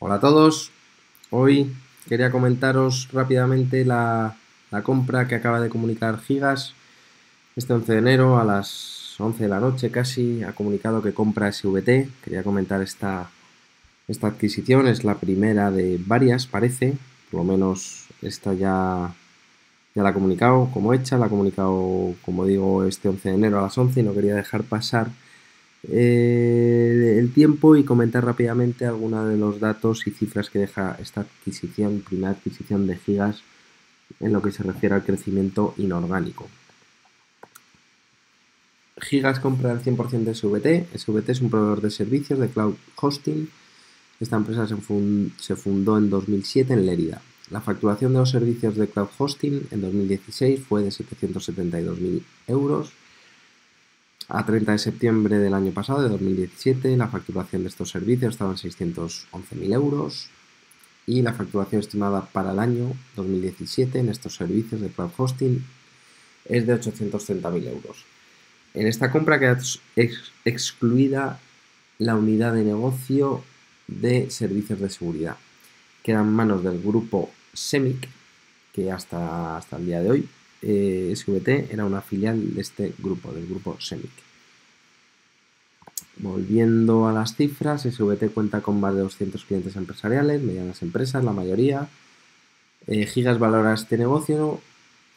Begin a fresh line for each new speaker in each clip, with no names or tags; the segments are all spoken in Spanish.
Hola a todos, hoy quería comentaros rápidamente la, compra que acaba de comunicar Gigas. Este 11 de enero a las 11 de la noche casi ha comunicado que compra SVT, quería comentar esta, esta adquisición, es la primera de varias parece, por lo menos esta ya, ya la ha comunicado como hecha, la ha comunicado como digo este 11 de enero a las 11 y no quería dejar pasar eh, el tiempo y comentar rápidamente algunos de los datos y cifras que deja esta adquisición, primera adquisición de gigas en lo que se refiere al crecimiento inorgánico. Gigas compra el 100% de SVT. SVT es un proveedor de servicios de cloud hosting. Esta empresa se, fundó en 2007 en Lérida. La facturación de los servicios de cloud hosting en 2016 fue de 772.000 euros a 30 de septiembre del año pasado, de 2017, la facturación de estos servicios estaba en 611.000 euros y la facturación estimada para el año 2017 en estos servicios de cloud hosting es de 830.000 euros. En esta compra queda excluida la unidad de negocio de servicios de seguridad. Queda en manos del grupo SEMIC, que hasta, hasta el día de hoy eh, SVT era una filial de este grupo, del grupo SEMIC. Volviendo a las cifras, SVT cuenta con más de 200 clientes empresariales, medianas empresas, la mayoría. Eh, Gigas valora este negocio,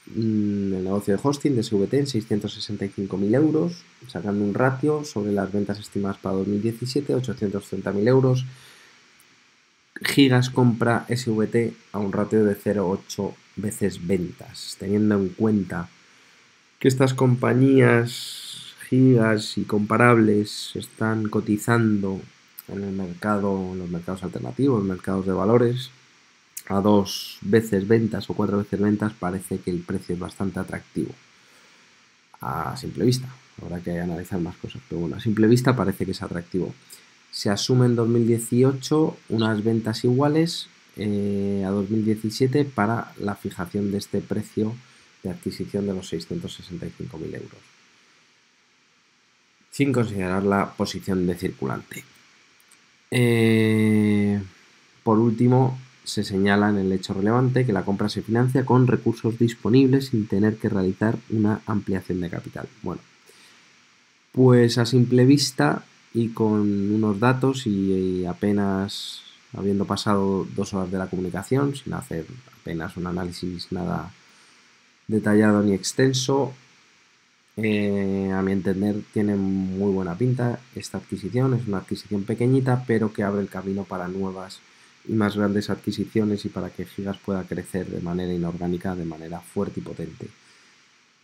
mm, el negocio de hosting de SVT en 665.000 euros, sacando un ratio sobre las ventas estimadas para 2017 830.000 euros. Gigas compra SVT a un ratio de 0,8 veces ventas, teniendo en cuenta que estas compañías gigas y comparables están cotizando en el mercado, en los mercados alternativos, mercados de valores, a dos veces ventas o cuatro veces ventas, parece que el precio es bastante atractivo. A simple vista, habrá que analizar más cosas, pero bueno, a simple vista parece que es atractivo. Se asume en 2018 unas ventas iguales eh, a 2017 para la fijación de este precio de adquisición de los 665.000 euros, sin considerar la posición de circulante. Eh, por último, se señala en el hecho relevante que la compra se financia con recursos disponibles sin tener que realizar una ampliación de capital. Bueno, pues a simple vista y con unos datos y apenas habiendo pasado dos horas de la comunicación, sin hacer apenas un análisis nada detallado ni extenso, eh, a mi entender tiene muy buena pinta esta adquisición, es una adquisición pequeñita pero que abre el camino para nuevas y más grandes adquisiciones y para que Gigas pueda crecer de manera inorgánica, de manera fuerte y potente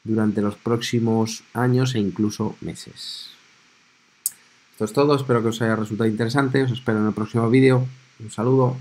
durante los próximos años e incluso meses. Esto es todo, espero que os haya resultado interesante, os espero en el próximo vídeo. Un saludo.